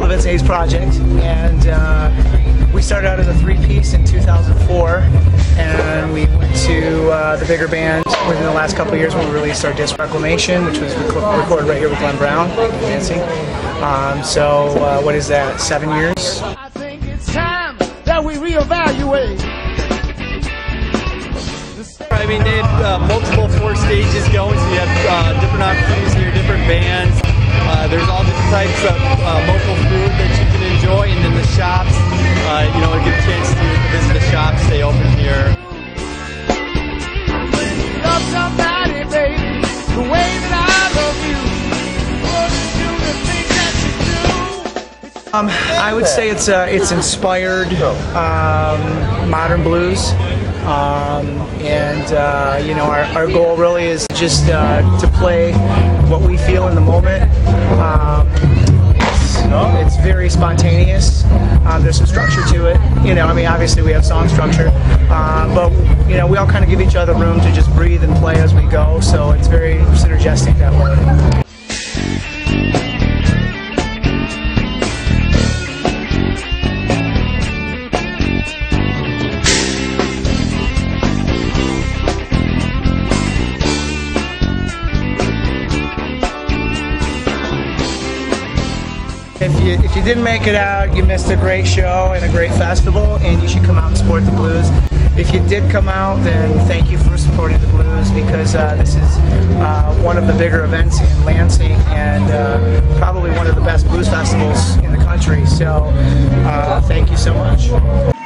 Youth Project, and uh, we started out as a three-piece in 2004, and we went to uh, the bigger band within the last couple of years when we released our disc Reclamation, which was rec- recorded right here with Glenn Brown, Lansing. Um, so uh, what is that? Seven years? I think it's time that we reevaluate. I mean, they have uh, multiple four stages going, so you have Um, I would say it's uh, it's inspired um, modern blues, um, and uh, you know our, our goal really is just uh, to play what we feel in the moment. Um, it's, very spontaneous. Um, there's some structure to it. You know, I mean, obviously we have song structure, um, but you know we all kind of give each other room to just breathe and play as we go. So it's very synergistic that way. If you if you didn't make it out, you missed a great show and a great festival, and you should come out and support the blues. If you did come out, then thank you for supporting the blues because uh, this is uh, one of the bigger events in Lansing and uh, probably one of the best blues festivals in the country. So uh, thank you so much.